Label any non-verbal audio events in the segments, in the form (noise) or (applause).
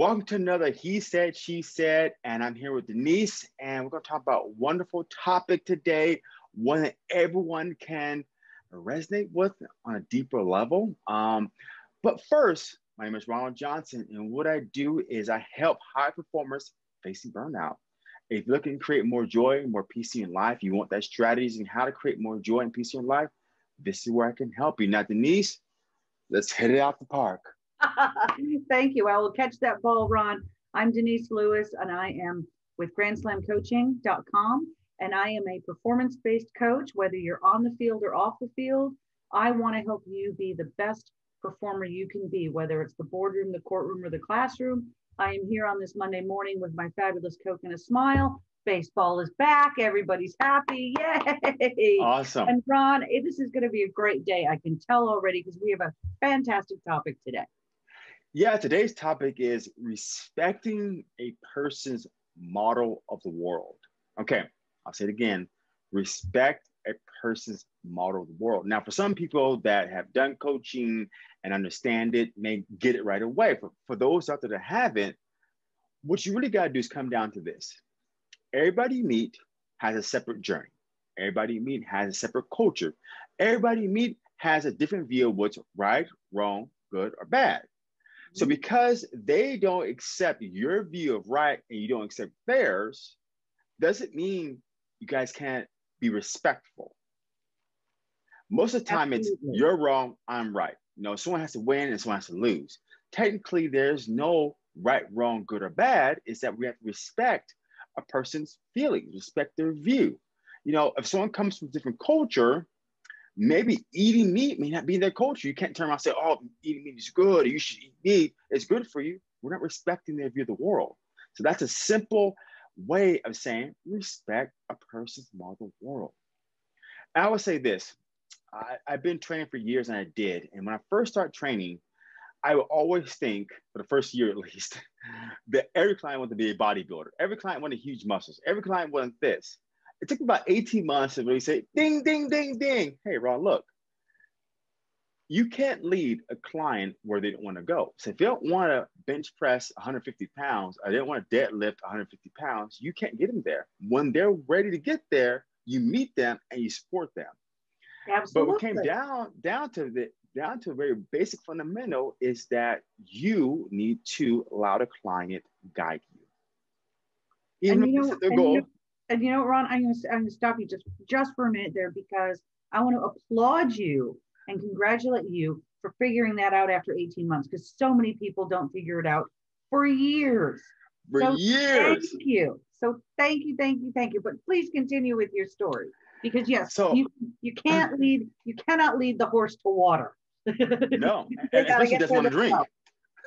Welcome to another He Said, She Said, and I'm here with Denise, and we're going to talk about a wonderful topic today, one that everyone can resonate with on a deeper level. Um, but first, my name is Ronald Johnson, and what I do is I help high performers facing burnout. If you're looking to create more joy, more peace in life, you want that strategies and how to create more joy and peace in life, this is where I can help you. Now, Denise, let's hit it out the park. (laughs) Thank you. I will catch that ball, Ron. I'm Denise Lewis, and I am with GrandSlamCoaching.com, and I am a performance-based coach. Whether you're on the field or off the field, I want to help you be the best performer you can be, whether it's the boardroom, the courtroom, or the classroom. I am here on this Monday morning with my fabulous Coke and a smile. Baseball is back. Everybody's happy. Yay. Awesome. And Ron, this is going to be a great day. I can tell already because we have a fantastic topic today. Yeah, today's topic is respecting a person's model of the world. Okay, I'll say it again respect a person's model of the world. Now, for some people that have done coaching and understand it, may get it right away. For, for those out there that haven't, what you really got to do is come down to this everybody you meet has a separate journey, everybody you meet has a separate culture, everybody you meet has a different view of what's right, wrong, good, or bad. So mm-hmm. because they don't accept your view of right and you don't accept theirs, doesn't mean you guys can't be respectful. Most of the time Absolutely. it's you're wrong, I'm right. You know, someone has to win and someone has to lose. Technically, there's no right, wrong, good, or bad. Is that we have to respect a person's feelings, respect their view. You know, if someone comes from a different culture, maybe eating meat may not be their culture. You can't turn around and say, oh, eating meat is good, or you should eat meat, it's good for you. We're not respecting their view of the world. So that's a simple way of saying respect a person's model world. I would say this I, have been training for years and I did. And when I first started training, I would always think, for the first year at least, (laughs) that every client wanted to be a bodybuilder. Every client wanted huge muscles. Every client wanted this it took me about 18 months to really say, ding, ding, ding, ding. Hey, Ron, look, you can't lead a client where they don't want to go. So if they don't want to bench press 150 pounds or they don't want to deadlift 150 pounds, you can't get them there. When they're ready to get there, you meet them and you support them. Absolutely. But what came down down to the down to a very basic fundamental is that you need to allow the client guide you. Even and you know, their goal, and you know, Ron, I'm going to stop you just just for a minute there because I want to applaud you and congratulate you for figuring that out after 18 months because so many people don't figure it out for years. For so years. Thank you. So thank you, thank you, thank you. But please continue with your story because yes, so, you you can't lead you cannot lead the horse to water. no, (laughs) especially doesn't want to drink.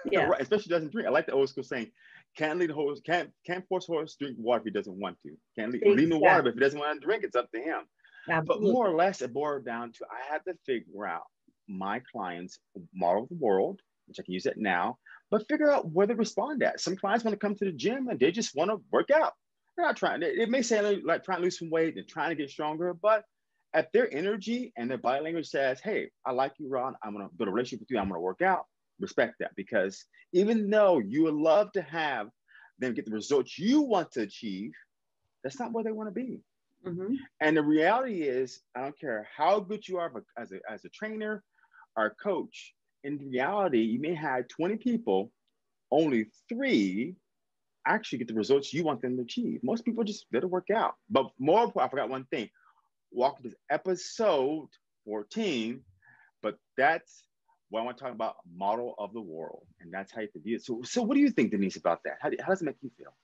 Yeah, right, especially doesn't drink. I like the old school saying, can't lead a horse, can't can't force a horse to drink water if he doesn't want to. Can't lead, exactly. lead the water, but if he doesn't want to drink, it's up to him. Absolutely. But more or less, it boiled down to I had to figure out my clients' model of the world, which I can use it now, but figure out where they respond at. Some clients want to come to the gym and they just want to work out. They're not trying. It may say like trying to lose some weight and trying to get stronger, but if their energy and their body language says, "Hey, I like you, Ron. I'm gonna build a relationship with you. I'm gonna work out," respect that because even though you would love to have them get the results you want to achieve, that's not where they want to be. Mm-hmm. And the reality is, I don't care how good you are as a, as a trainer or a coach, in reality, you may have 20 people, only three actually get the results you want them to achieve. Most people just let it work out. But more, I forgot one thing. Welcome to episode 14, but that's what I want to talk about model of the world, and that's how you can view it. So, so what do you think, Denise, about that? How, do, how does it make you feel?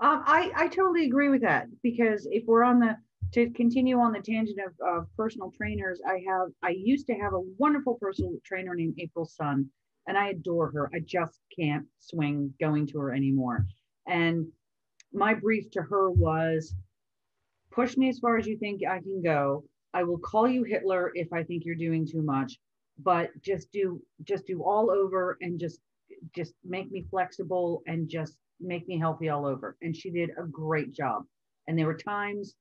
Um, I, I totally agree with that because if we're on the to continue on the tangent of, of personal trainers, I have I used to have a wonderful personal trainer named April Sun, and I adore her. I just can't swing going to her anymore. And my brief to her was push me as far as you think I can go. I will call you Hitler if I think you're doing too much but just do just do all over and just just make me flexible and just make me healthy all over and she did a great job and there were times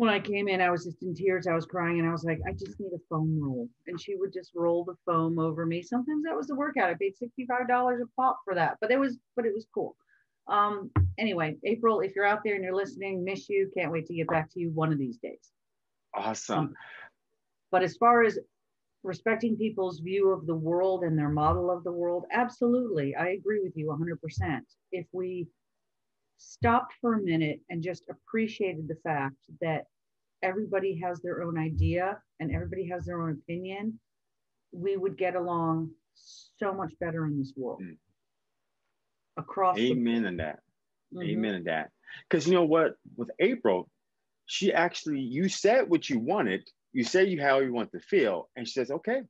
when I came in, I was just in tears. I was crying and I was like, I just need a foam roll. And she would just roll the foam over me. Sometimes that was the workout. I paid $65 a pop for that, but it was, but it was cool. Um, anyway, April, if you're out there and you're listening, miss you. Can't wait to get back to you one of these days. Awesome. Um, but as far as respecting people's view of the world and their model of the world, absolutely. I agree with you 100%. If we stopped for a minute and just appreciated the fact that everybody has their own idea and everybody has their own opinion, we would get along so much better in this world. Mm. Across Amen in that. Mm-hmm. Amen in that. Because you know what, with April, she actually, you said what you wanted, you say you how you want to feel, and she says, okay,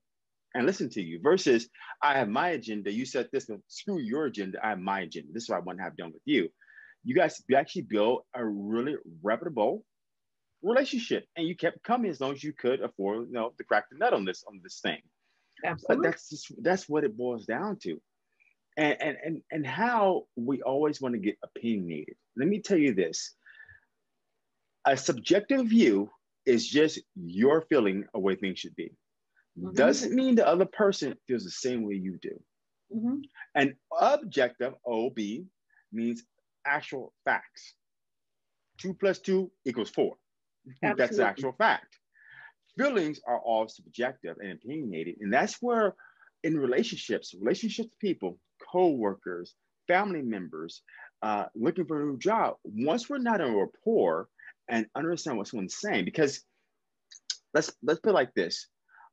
and listen to you. Versus, I have my agenda. You said this, screw your agenda. I have my agenda. This is what I want to have done with you you guys actually built a really reputable relationship and you kept coming as long as you could afford you know to crack the nut on this on this thing Absolutely. but that's just that's what it boils down to and and and, and how we always want to get opinionated let me tell you this a subjective view is just your feeling of way things should be mm-hmm. doesn't mean the other person feels the same way you do mm-hmm. and objective ob means actual facts. Two plus two equals four. Absolutely. That's the actual fact. Feelings are all subjective and opinionated. And that's where in relationships, relationships people, co-workers, family members, uh, looking for a new job, once we're not in rapport and understand what someone's saying, because let's let's put it like this.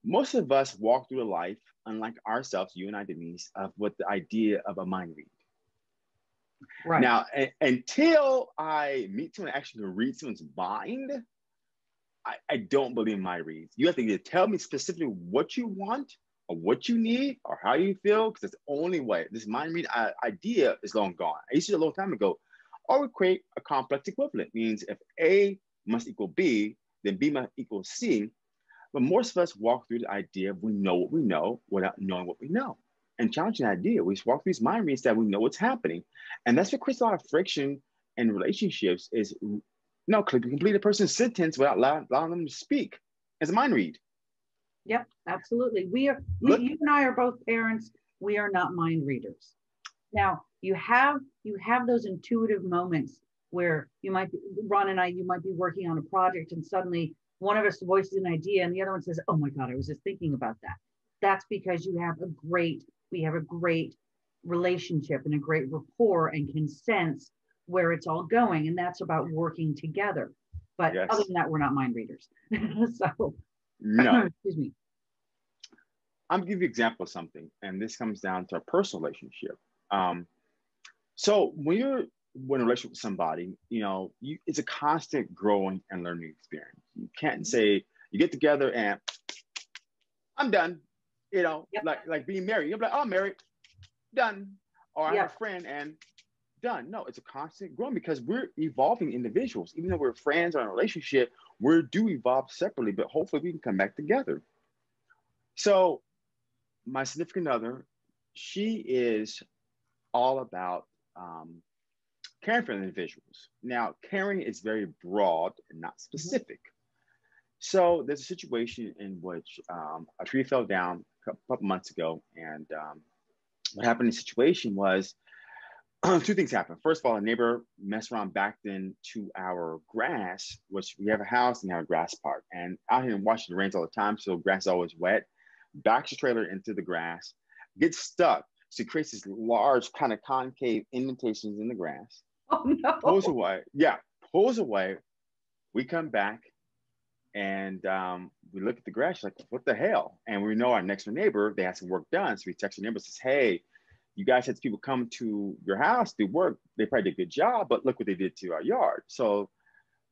Most of us walk through life, unlike ourselves, you and I, Denise, of what the idea of a mind read. Right. Now, a- until I meet someone actually can read someone's mind, I, I don't believe my reads. You have to either tell me specifically what you want or what you need or how you feel, because it's the only way. This mind read uh, idea is long gone. I used to a long time ago. Or we create a complex equivalent, means if A must equal B, then B must equal C. But most of us walk through the idea of we know what we know without knowing what we know and challenging the idea. We walk through these mind reads that we know what's happening. And that's what creates a lot of friction in relationships is no, complete a person's sentence without allowing, allowing them to speak as a mind read. Yep, absolutely. We are, we, you and I are both parents. We are not mind readers. Now you have, you have those intuitive moments where you might be, Ron and I, you might be working on a project and suddenly one of us voices an idea and the other one says, oh my God, I was just thinking about that. That's because you have a great we have a great relationship and a great rapport and can sense where it's all going. And that's about working together. But yes. other than that, we're not mind readers. (laughs) so, (clears throat) no. excuse me. I'm give you an example of something, and this comes down to a personal relationship. Um, so when you're in a relationship with somebody, you know, you, it's a constant growing and learning experience. You can't mm-hmm. say you get together and I'm done you know, yep. like like being married. You're like, oh, I'm married, done. Or I yep. a friend and done. No, it's a constant growing because we're evolving individuals. Even though we're friends or in a relationship, we do evolve separately, but hopefully we can come back together. So my significant other, she is all about um, caring for individuals. Now, caring is very broad and not mm-hmm. specific. Mm-hmm. So there's a situation in which um, a tree fell down a couple months ago, and um, what happened in the situation was (clears throat) two things happened. First of all, a neighbor messed around backed into our grass, which we have a house and have a grass park. And out here in Washington, it rains all the time, so grass is always wet. Backs the trailer into the grass, gets stuck. So it creates these large kind of concave indentations in the grass. (laughs) Oh no. Pulls away. Yeah, pulls away. We come back and um, we look at the grass, like, what the hell? And we know our next door neighbor, they had some work done. So we text our neighbor, says, hey, you guys had people come to your house, do work. They probably did a good job, but look what they did to our yard. So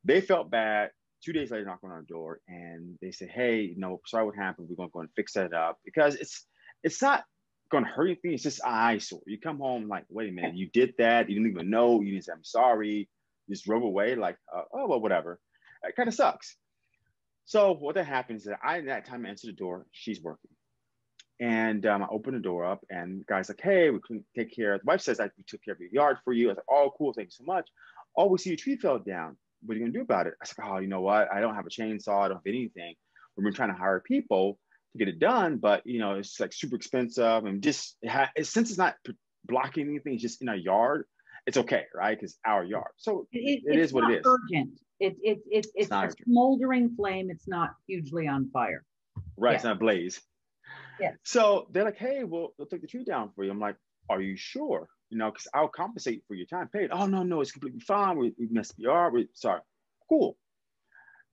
they felt bad. Two days later, knock on our door and they said, hey, you know, sorry what happened. We're gonna go and fix that up because it's it's not gonna hurt anything. It's just eyesore. You come home like, wait a minute, you did that. You didn't even know. You didn't say I'm sorry. You just drove away like, uh, oh well, whatever. It kind of sucks. So what that happens is that I, that time, I answer the door. She's working. And um, I open the door up, and the guy's like, "Hey, we couldn't take care." Of the wife says, "I we took care of your yard for you." I was like, "Oh, cool, thank you so much." Oh, we see a tree fell down. what are you gonna do about it? I said, oh, you know what? I don't have a chainsaw. I don't have anything. We've been trying to hire people get it done, but you know, it's like super expensive and just it ha- since it's not blocking anything, it's just in a yard. It's okay, right? Because our yard. So it, it is what it is. Urgent. It, it, it, it's, it's a smoldering flame. It's not hugely on fire. Right. Yeah. It's not blaze. Yeah. So they're like, hey, well, they'll take the tree down for you. I'm like, are you sure? You know, because I'll compensate for your time paid. Oh, no, no, it's completely fine. We, we messed up. We, sorry. Cool.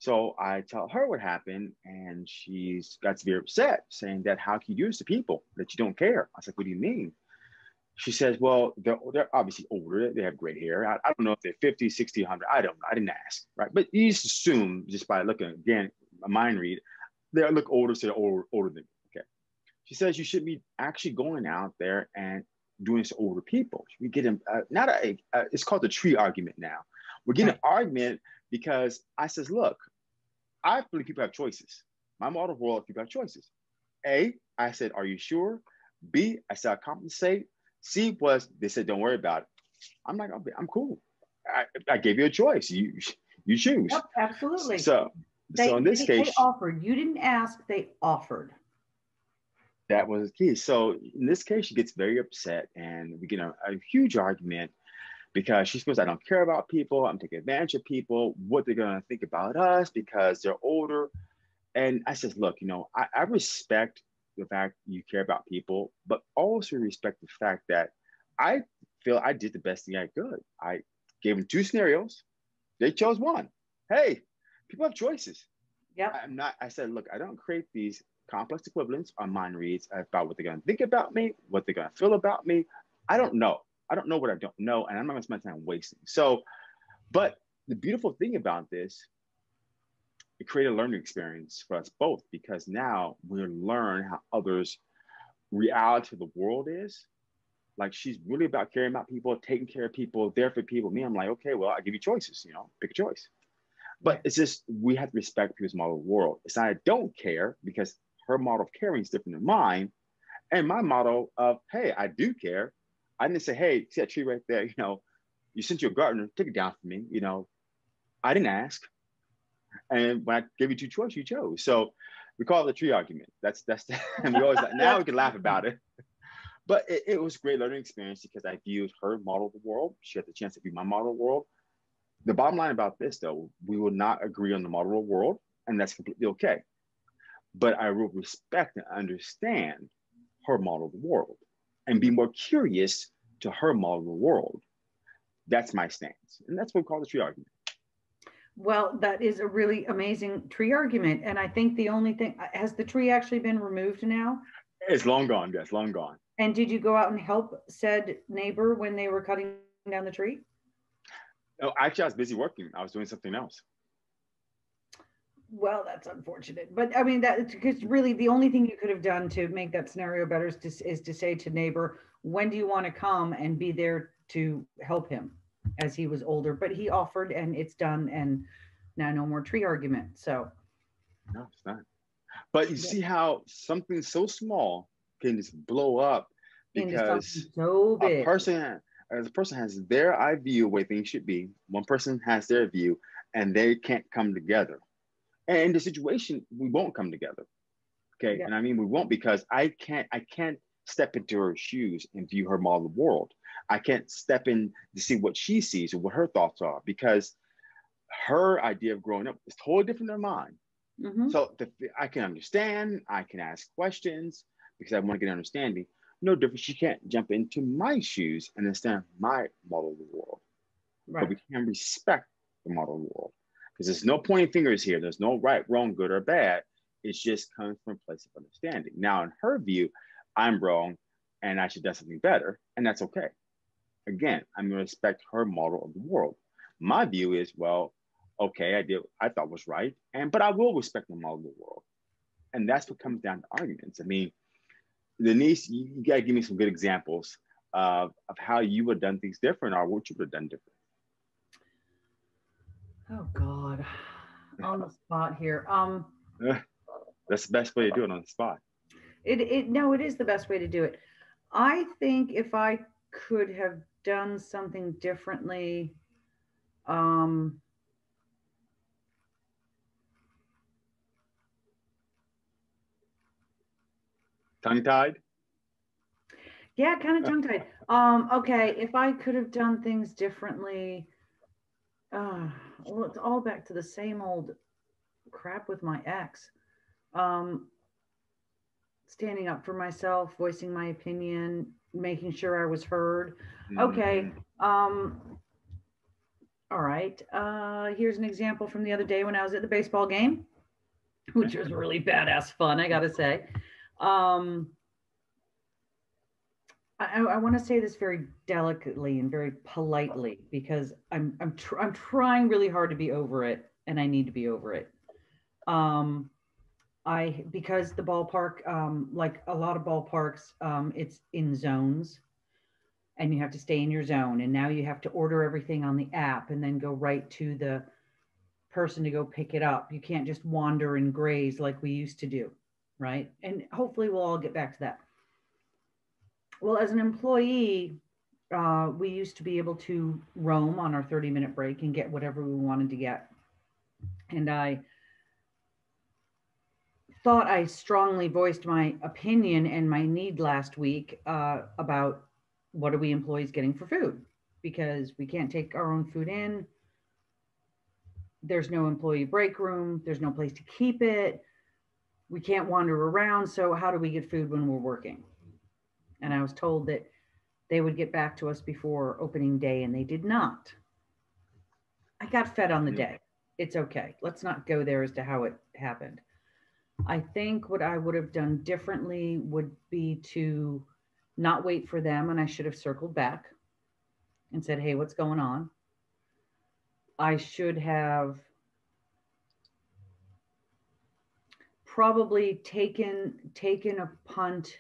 So I tell her what happened, and she's got to be upset, saying that how can you do this to people that you don't care? I was like, what do you mean? She says, well, they're, they're obviously older. They have gray hair. I, I don't know if they're 50, 60, 100. I don't know. I didn't ask, right? But you just assume just by looking, again, a mind read, they look older, so they're older, older than me. Okay. She says you should be actually going out there and doing this to older people. We get them, uh, not a, uh, it's called the tree argument now. We're getting right. an argument because I says, look, I believe people have choices. My model world, people have choices. A, I said, are you sure? B, I said, I compensate. C was, they said, don't worry about it. I'm like, I'm cool. I, I gave you a choice. You you choose. Yep, absolutely. So, they, so in this they, case, they offered. You didn't ask, they offered. That was the key. So in this case, she gets very upset and we get a, a huge argument because she feels I don't care about people, I'm taking advantage of people, what they're gonna think about us because they're older. And I says, look, you know, I, I respect the fact you care about people, but also respect the fact that I feel I did the best thing I could. I gave them two scenarios. They chose one. Hey, people have choices. Yeah. I'm not, I said, look, I don't create these complex equivalents on mind reads about what they're going to think about me, what they're going to feel about me. I don't know. I don't know what I don't know, and I'm not gonna spend time wasting. So, but the beautiful thing about this, it created a learning experience for us both because now we learn how others' reality of the world is. Like she's really about caring about people, taking care of people, there for people. Me, I'm like, okay, well, I give you choices, you know, pick a choice. But it's just we have to respect people's model of the world. It's not I don't care because her model of caring is different than mine. And my model of, hey, I do care I didn't say, hey, see that tree right there? (laughs) You know, you sent your gardener, take it down for me. You know, I didn't ask. And when I gave you two choices, you chose. So we call it the tree argument. That's that's the, (laughs) and we always (laughs) now we can laugh about it. But it, it was a great learning experience because I viewed her model of the world. She had the chance to be my model of the world. The bottom line about this though, we will not agree on the model of the world, and that's completely okay. But I will respect and understand her model of the world and be more curious to her model world. That's my stance. And that's what we call the tree argument. Well, that is a really amazing tree argument. And I think the only thing, uh, has the tree actually been removed now? It's long gone. Yes, long gone. And did you go out and help said neighbor when they were cutting down the tree? No, actually, I was busy working. I was doing something else. Well, that's unfortunate, but I mean that because really the only thing you could have done to make that scenario better is to, is to say to neighbor, when do you want to come and be there to help him as he was older? But he offered, and it's done, and now no more tree argument. So, no, it's not. But you yeah. see how something so small can just blow up because so a person uh, as a person has their eye view of way things should be. One person has their view, and they can't come together. And in the situation, we won't come together. Okay. Yeah. And I mean, we won't because I can't, I can't step into her shoes and view her model of the world. I can't step in to see what she sees or what her thoughts are because her idea of growing up is totally different than mine. Mm-hmm. So the, I can understand, I can ask questions because I want to get an understanding. No different. She can't jump into my shoes and understand my model of the world. Right. But we can respect the model of the world because there's no pointing fingers here. There's no right, wrong, good, or bad. It's just coming from a place of understanding. Now, in her view, I'm wrong and I should do something better, and that's okay. Again, I'm to respect her model of the world. My view is, well, okay, I did I thought was right, and but I will respect the model of the world, and that's what comes down to arguments. I mean, Denise, you, you got to give me some good examples of, of how you would have done things different or what you would have done different. Oh God, on the spot here. Um, eh, That's the best way to do it on the spot. It, it no, it is the best way to do it. I think if I could have done something differently, um, tongue tied. Yeah, kind of uh. tongue tied. um, okay, if I could have done things differently. Uh, well, it's all back to the same old crap with my ex. Um, standing up for myself, voicing my opinion, making sure I was heard. Okay. Mhm. Um, all right. Uh, here's an example from the other day when I was at the baseball game, which was really badass fun, I gotta say. Um, I, I want to say this very delicately and very politely because I'm I'm tr- I'm trying really hard to be over it, and I need to be over it. Um, I because the ballpark, um, like a lot of ballparks, um, it's in zones, and you have to stay in your zone. And now you have to order everything on the app and then go right to the person to go pick it up. You can't just wander and graze like we used to do, right? And hopefully we'll all get back to that. Well, as an employee, uh, we used to be able to roam on our 30 minute break and get whatever we wanted to get. And I thought I strongly voiced my opinion and my need last week uh, about what are we employees getting for food because we can't take our own food in. There's no employee break room. There's no place to keep it. We can't wander around. So, how do we get food when we're working? And I was told that they would get back to us before opening day, and they did not. I got fed on the day. It's okay. Let's not go there as to how it happened. I think what I would have done differently would be to not wait for them, and I should have circled back and said, Hey, what's going on? I should have probably taken taken a punt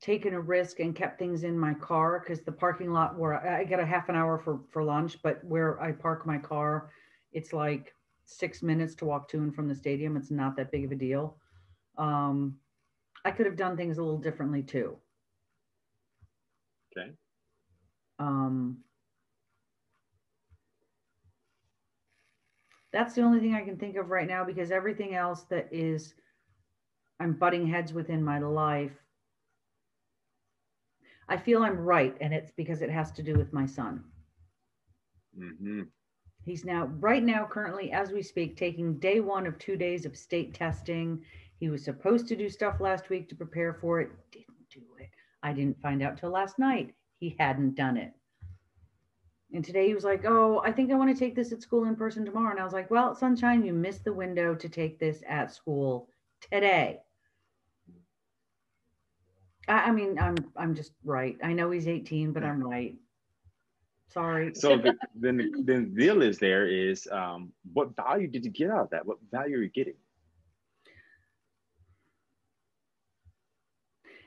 taken a risk and kept things in my car because the parking lot where I, I get a half an hour for for lunch but where i park my car it's like six minutes to walk to and from the stadium. It's not that big of a deal. Um, i could have done things a little differently too. Okay. um, that's the only thing I can think of right now because everything else that is I'm butting heads within my life, I feel I'm right, and it's because it has to do with my son. hmm He's now, right now, currently, as we speak, taking day one of two days of state testing. He was supposed to do stuff last week to prepare for it, didn't do it. I didn't find out till last night he hadn't done it. And today he was like, Oh, I think I want to take this at school in person tomorrow. And I was like, Well, Sunshine, you missed the window to take this at school today. I, I mean, I'm I'm just right. I know he's 18, but I'm right. Sorry. So the, (laughs) then, then the deal is there is um, what value did you get out of that? What value are you getting?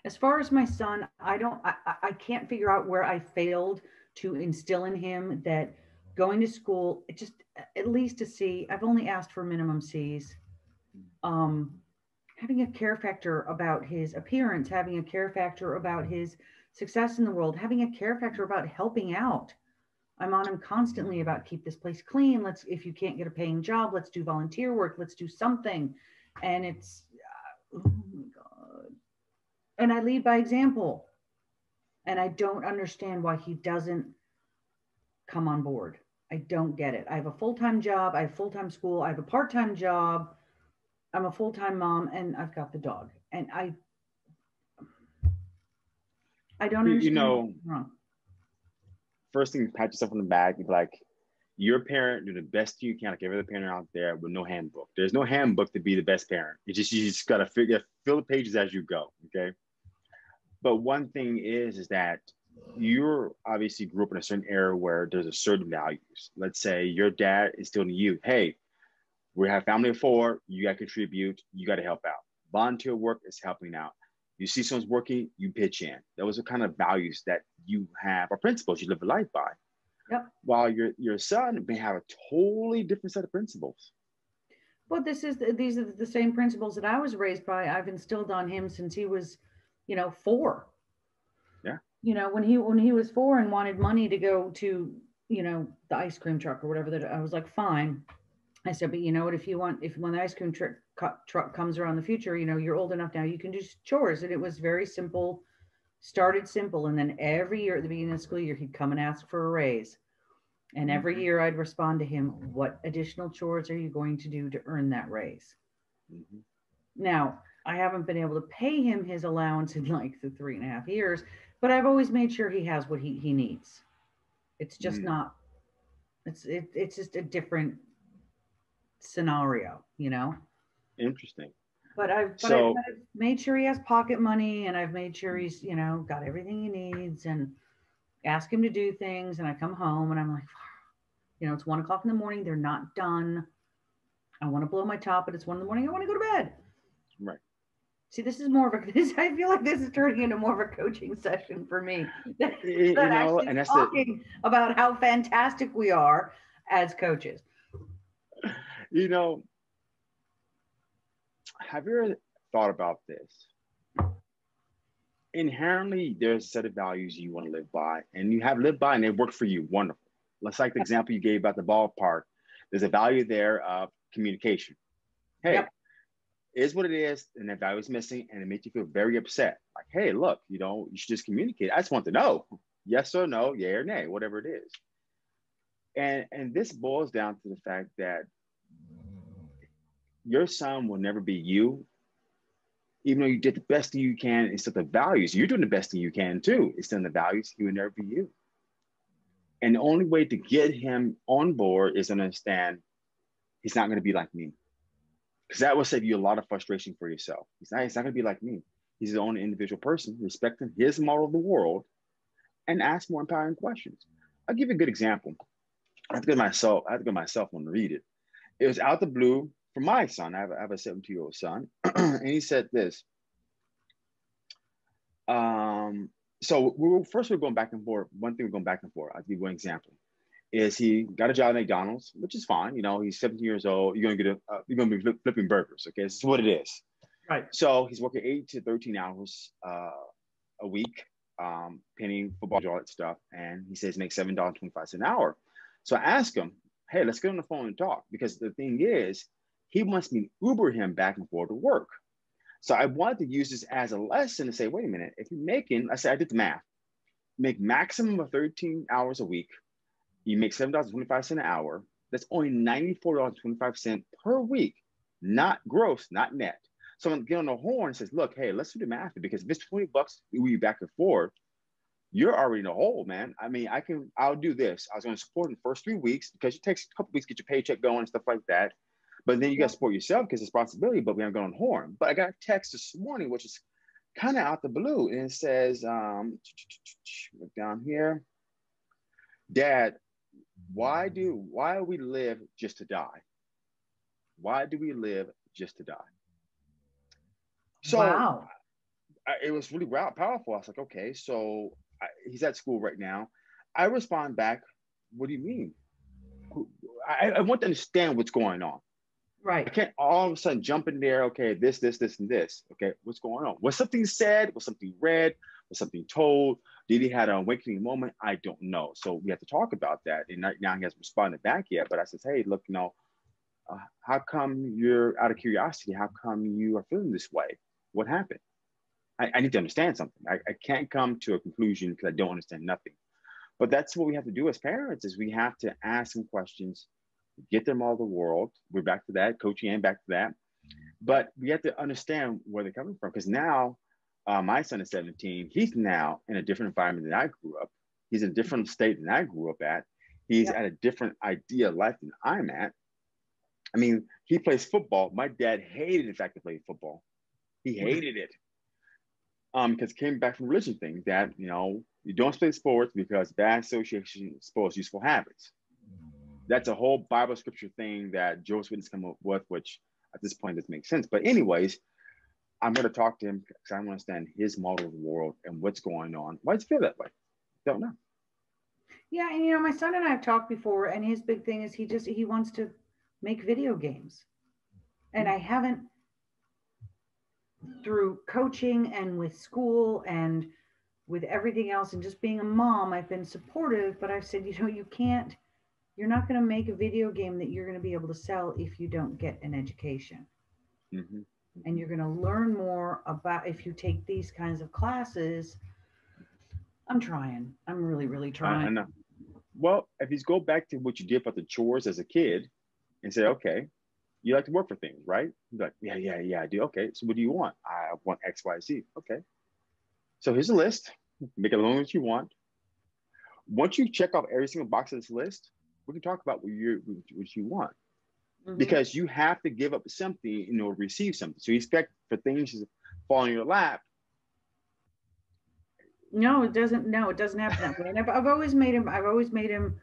as far as my son, I don't, I, I- I can't figure out where I failed to instill in him that going to school, just at least to see i've only asked for minimum C's. Um, having a care factor about his appearance, having a care factor about his success in the world, having a care factor about helping out. I'm on him constantly about keep this place clean. Let's, if you can't get a paying job, let's do volunteer work. Let's do something. And it's, uh, oh my God. And I lead by example. And I don't understand why he doesn't come on board. I don't get it. I have a full time job. I have full time school. I have a part time job. I'm a full time mom and I've got the dog. And I, I don't You- you know, wrong. First thing, pat yourself on the back be like, you're a parent, do the best you can, like every other parent out there with no handbook. There's no handbook to be the best parent. You just you just gotta figure fill the pages as you go. Okay. But one thing is, is that you're obviously grew up in a certain era where there's a certain values. Let's say your dad instilling in you, hey, we have family of four, you gotta contribute, you gotta help out. Volunteer work is helping out. You see someone's working, you pitch in. Those are kind of values that you have or principles you live a life by. Yep. While your your son may have a totally different set of principles. But this is the, these are the same principles that I was raised by. I've instilled on him since he was, you know, four. Yeah. You know, when he when he was four and wanted money to go to, you know, the ice cream truck or whatever that I was like, fine. I said, but you know what? If you want, if when the ice cream truck truck comes around the future, you know, you're old enough now, you can do chores. And it was very simple, started simple. And then every year at the beginning of the school year, he'd come and ask for a raise. And every mm-hmm. year I'd respond to him, what additional chores are you going to do to earn that raise? Mm-hmm. Now, I haven't been able to pay him his allowance in like the three and a half years, but I've always made sure he has what he, he needs. It's just mm. not, it's, it, it's just a different scenario, you know? Interesting. But I've, but so, I've, I've made sure he has pocket money and I've made sure he's, you know, got everything he needs and ask him to do things. And I come home and I'm like, you know, it's one o'clock in the morning. They're not done. I want to blow my top, but it's one in the morning. I want to go to bed. Right. See, this is more of a. (laughs) This, I feel like this is turning into more of a coaching session for me. (laughs) you know, and that's talking the, about how fantastic we are as coaches. You know, have you ever thought about this? Inherently, there's a set of values you want to live by, and you have lived by, and they work for you. Wonderful. Let's like the example you gave about the ballpark. There's a value there of communication. Hey, yep is what it is, and that value is missing, and it makes you feel very upset. Like, hey, look, you know, you should just communicate. I just want to know, yes or no, yay or nay, whatever it is. And and this boils down to the fact that your son will never be you, even though you did the best thing you can. It's still the values. You're doing the best thing you can too. It's still the values. He will never be you. And the only way to get him on board is to understand he's not going to be like me because that will save you a lot of frustration for yourself. He's not, he's not going to be like me. He's his own individual person, respecting his model of the world, and ask more empowering questions. I'll give you a good example. I have to get myself. I have to get myself to read it. It was out the blue for my son. I have, I have a 17 year old son, (clears throat) and he said this. Um, so we were, first we we're going back and forth. One thing we're going back and forth. I'll give you one example is he got a job at McDonald's, which is fine. You know, he's 17 years old. You're gonna get a, uh, you're gonna be flipping burgers. Okay, this is what it is. Right. So he's working eight to 13 hours uh, a week, um, penny, football, all that stuff, and he says make seven dollars 25 cents an hour. So I asked him, hey, let's get on the phone and talk because the thing is, he wants me Uber him back and forth to work. So I wanted to use this as a lesson to say, wait a minute, if you're making, I said I did the math, make maximum of 13 hours a week you make $7.25 an hour. That's only $94.25 per week, not gross, not net. So I'm getting on the horn and says, look, hey, let's do the math because if it's 20 bucks, we back and forth, you're already in a hole, man. I mean, I can, I'll do this. I was going to support in the first three weeks because it takes a couple weeks to get your paycheck going and stuff like that. But then you got to support yourself because it's responsibility, but we haven't gone on horn. But I got a text this morning, which is kind of out the blue. And it says, um, down here, Dad, why do why do we live just to die? Why do we live just to die? So wow. I, it was really powerful. I was like, okay, so I, he's at school right now. I respond back, what do you mean? I, I want to understand what's going on. Right. I can't all of a sudden jump in there. Okay, this, this, this, and this. Okay, what's going on? Was something said? Was something read? Was something told? Did he had an awakening moment? I don't know. So we have to talk about that. And now he hasn't responded back yet. But I says, hey, look, you know, uh, how come you're out of curiosity? How come you are feeling this way? What happened? I, I need to understand something. I, I can't come to a conclusion because I don't understand nothing. But that's what we have to do as parents is we have to ask some questions, get them all the world. We're back to that, coaching and back to that. But we have to understand where they're coming from because now uh, my son is 17. He's now in a different environment than I grew up. He's in a different state than I grew up at. He's yep. at a different idea of life than I'm at. I mean, he plays football. My dad hated the fact to play football. He hated it. Um, because came back from religion thing that, you know, you don't play sports because bad association spoils useful habits. That's a whole Bible scripture thing that Jehovah's Witnesses come up with, which at this point doesn't make sense. But anyways, I'm going to talk to him because I want to understand his model of the world and what's going on. Why does it feel that way? Don't know. Yeah, and you know, my son and I have talked before, and his big thing is he just he wants to make video games, and I haven't through coaching and with school and with everything else and just being a mom i've been supportive but i've said you know you can't you're not going to make a video game that you're going to be able to sell if you don't get an education. Mm-hmm. And you're going to learn more about if you take these kinds of classes. I'm trying. I'm really, really trying. I, I know. Well, if you go back to what you did about the chores as a kid and say, okay, you like to work for things, right? You're like, yeah, yeah, yeah, I do. Okay, so what do you want? I want X, Y, Z. Okay. So here's a list. Make it as long as you want. Once you check off every single box of this list, we can talk about what you what you want. Mm-hmm. Because you have to give up something in order to receive something. So you expect for things to fall in your lap. No, it doesn't. No, it doesn't happen that way. And I've, I've always made him. I've always made him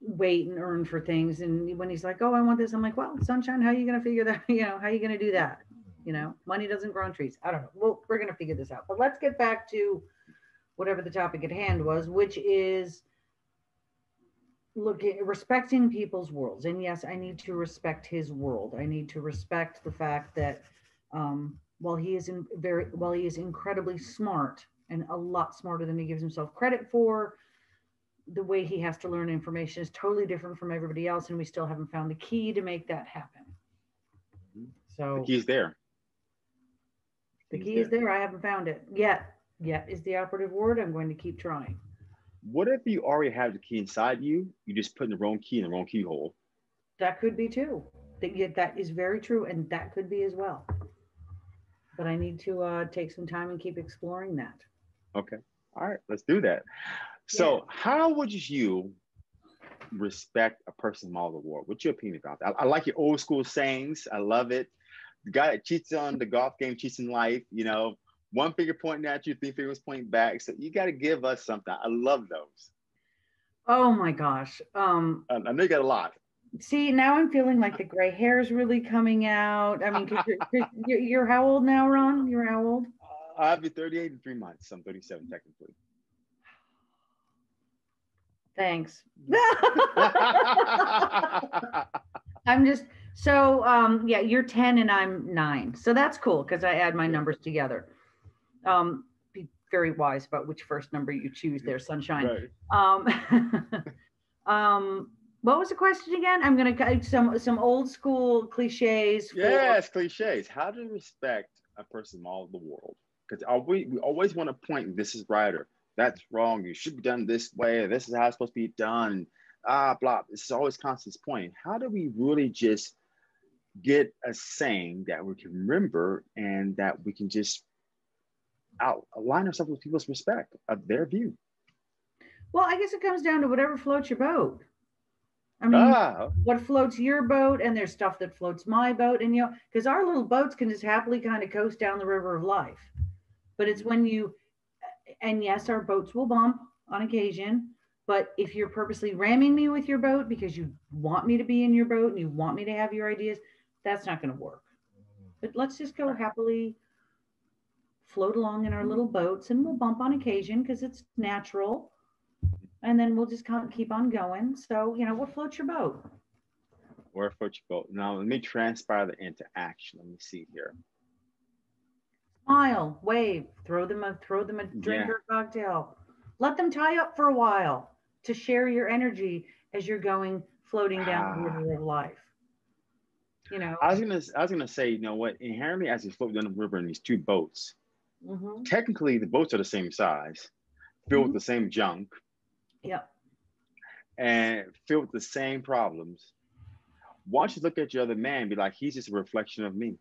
wait and earn for things. And when he's like, "Oh, I want this," I'm like, "Well, sunshine, how are you going to figure that? (laughs) You know, how are you going to do that? You know, money doesn't grow on trees. I don't know. Well, we're going to figure this out. But let's get back to whatever the topic at hand was, which is looking respecting people's worlds and yes i need to respect his world i need to respect the fact that um, while he is in very while he is incredibly smart and a lot smarter than he gives himself credit for the way he has to learn information is totally different from everybody else and we still haven't found the key to make that happen so the key's there the key is there i haven't found it yet yet is the operative word i'm going to keep trying what if you already have the key inside you? You just put in the wrong key in the wrong keyhole. That could be too. That, that is very true, and that could be as well. But I need to uh, take some time and keep exploring that. Okay. All right. Let's do that. So, yeah. how would you respect a person's model of war? What's your opinion about that? I, I like your old school sayings. I love it. The guy that cheats on the golf game cheats in life. You know, one finger pointing at you, three fingers pointing back. So you got to give us something. I love those. Oh my gosh. Um, I, I know you got a lot. See, now I'm feeling like the gray hair is really coming out. I mean, you're, you're, you're, how old now, Ron? You're how old? Uh, I'll be 38 in three months. I'm 37 technically. Thanks. (laughs) I'm just so um yeah, you're 10 and I'm 9. So that's cool because I add my numbers together um, be very wise about which first number you choose there, sunshine. Right. Um, (laughs) um, what was the question again? I'm gonna some some old school cliches. Yes, cliches. How to respect a person all of the world? Because we we always want to point this is right or that's wrong. You should be done this way. This is how it's supposed to be done. Ah, blah. This is always constant point. How do we really just get a saying that we can remember and that we can just out, align ourselves with people's respect of their view. Well, I guess it comes down to whatever floats your boat. I mean, ah. what floats your boat, and there's stuff that floats my boat, and you know, because our little boats can just happily kind of coast down the river of life. But it's when you, and yes, our boats will bump on occasion. But if you're purposely ramming me with your boat because you want me to be in your boat and you want me to have your ideas, that's not going to work. But let's just go happily float along in our little boats and we'll bump on occasion because it's natural. And then we'll just keep on going. So, you know, what floats your boat? Where float your boat? Now, let me transpire that into action. Let me see here. Smile, wave, throw them a throw them a drink yeah. or a cocktail. Let them tie up for a while to share your energy as you're going floating down the river of life. You know, I was gonna I was gonna say, you know what, inherently as you float down the river in these two boats, Mm-hmm. Technically, the boats are the same size, filled mm-hmm. with the same junk. Yeah. And filled with the same problems. Why don't you look at your other man be like, he's just a reflection of me?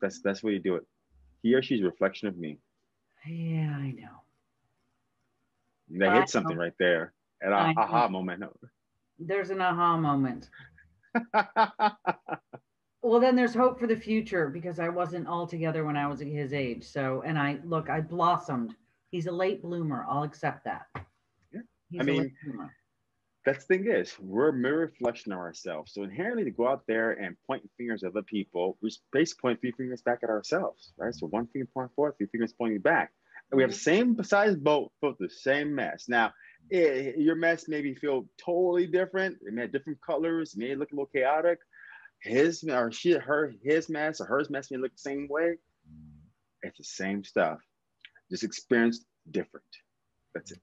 That's that's what you do it. He or she's a reflection of me. Yeah, I know. They I hit something know. right there. An aha moment. There's an aha moment. (laughs) well then there's hope for the future because i wasn't all together when i was his age so and i look i blossomed he's a late bloomer i'll accept that yeah he's i mean that's the thing is we're a mirror reflection of ourselves. So inherently to go out there and point fingers at other people we basically point three fingers back at ourselves right? So one finger pointing forward three fingers pointing back. And we have the same size boat both the same mess. Now it, your mess maybe feel totally different. It may have different colors. May look a little chaotic. His or she her his mess or hers mess may look the same way. It's the same stuff, just experienced different. That's it.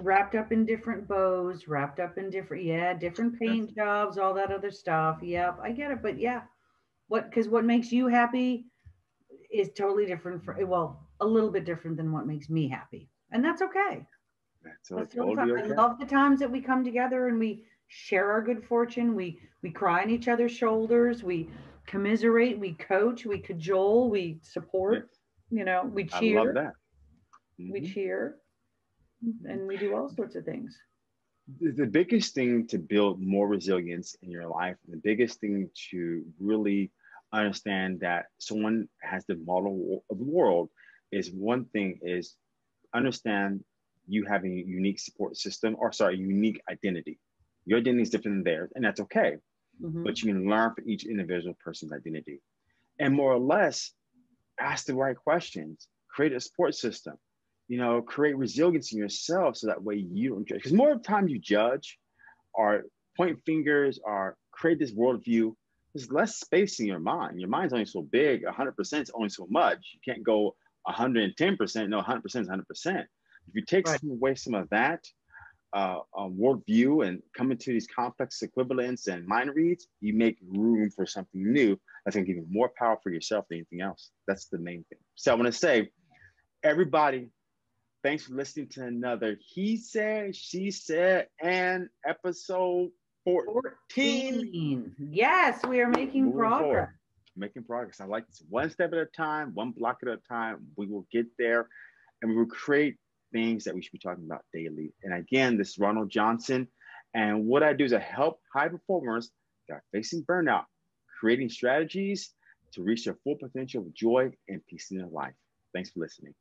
Wrapped up in different bows, wrapped up in different, yeah, different paint jobs, all that other stuff. Yep, I get it. But yeah, what, because what makes you happy is totally different for, well, a little bit different than what makes me happy. And that's okay. That's That's totally totally. I love the times that we come together and we share our good fortune. We we cry on each other's shoulders. We commiserate. We coach. We cajole. We support. You know, we cheer. I love that. We Mhm. cheer, and we do all sorts of things. the biggest thing to build more resilience in your life, the biggest thing to really understand that someone has the model of the world is one thing is understand you having a unique support system or sorry, unique identity. Your identity is different than theirs, and that's okay. Mhm. But you can learn from each individual person's identity. And more or less, ask the right questions, create a support system, you know, create resilience in yourself so that way you don't judge. Because more of the time you judge or point fingers or create this worldview, there's less space in your mind. Your mind's only so big, 100% is only so much. You can't go 110%, no, 100% is 100%. If you take Right. some away some of that uh, um, worldview and come into these complex equivalents and mind reads, you make room for something new that's going to give you more power for yourself than anything else. That's the main thing. So I want to say, everybody, thanks for listening to another He Said, She Said, and episode 14. 14. Yes, we are making Moving progress. forward. Making progress. I like this one step at a time, one block at a time. We will get there and we will create things that we should be talking about daily. And again, this is Ronald Johnson. And what I do is I help high performers that are facing burnout, creating strategies to reach their full potential with joy and peace in their life. Thanks for listening.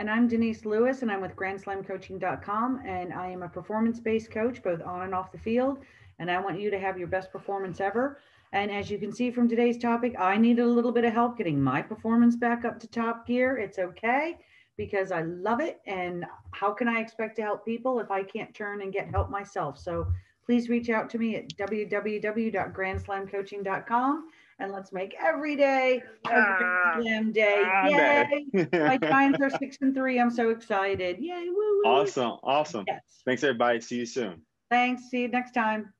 And I'm Denise Lewis, and I'm with GrandSlamCoaching.com, and I am a performance-based coach, both on and off the field. And I want you to have your best performance ever. And as you can see from today's topic, I needed a little bit of help getting my performance back up to top gear. It's okay because I love it. And how can I expect to help people if I can't turn and get help myself? So please reach out to me at www.grandslamcoaching.com and let's make every day a Ah, Grand day. ah, Yay! My (laughs) times are six and three. I'm so excited. Yay. Woo, woo, woo. awesome. Awesome. Yes. Thanks, everybody. See you soon. Thanks. See you next time.